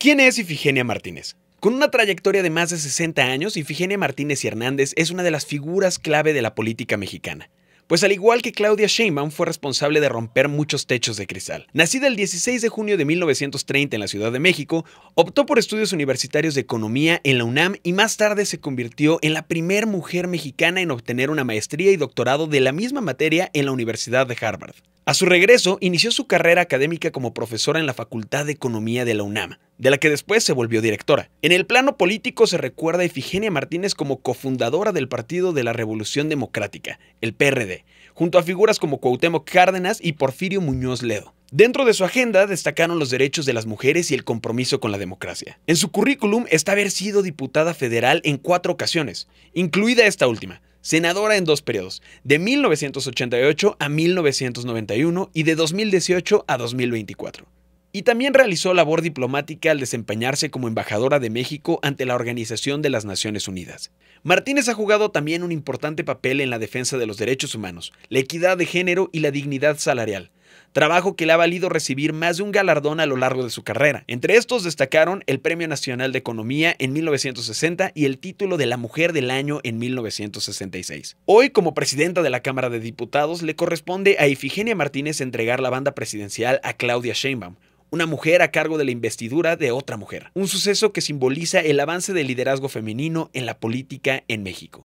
¿Quién es Ifigenia Martínez? Con una trayectoria de más de 60 años, Ifigenia Martínez y Hernández es una de las figuras clave de la política mexicana. Pues al igual que Claudia Sheinbaum fue responsable de romper muchos techos de cristal. Nacida el 16 de junio de 1930 en la Ciudad de México, optó por estudios universitarios de economía en la UNAM y más tarde se convirtió en la primera mujer mexicana en obtener una maestría y doctorado de la misma materia en la Universidad de Harvard. A su regreso, inició su carrera académica como profesora en la Facultad de Economía de la UNAM, de la que después se volvió directora. En el plano político se recuerda a Ifigenia Martínez como cofundadora del Partido de la Revolución Democrática, el PRD, junto a figuras como Cuauhtémoc Cárdenas y Porfirio Muñoz Ledo. Dentro de su agenda destacaron los derechos de las mujeres y el compromiso con la democracia. En su currículum está haber sido diputada federal en cuatro ocasiones, incluida esta última, senadora en dos periodos, de 1988 a 1991 y de 2018 a 2024. Y también realizó labor diplomática al desempeñarse como embajadora de México ante la Organización de las Naciones Unidas. Martínez ha jugado también un importante papel en la defensa de los derechos humanos, la equidad de género y la dignidad salarial, trabajo que le ha valido recibir más de un galardón a lo largo de su carrera. Entre estos destacaron el Premio Nacional de Economía en 1960 y el título de la Mujer del Año en 1966. Hoy, como presidenta de la Cámara de Diputados, le corresponde a Ifigenia Martínez entregar la banda presidencial a Claudia Sheinbaum, una mujer a cargo de la investidura de otra mujer, un suceso que simboliza el avance del liderazgo femenino en la política en México.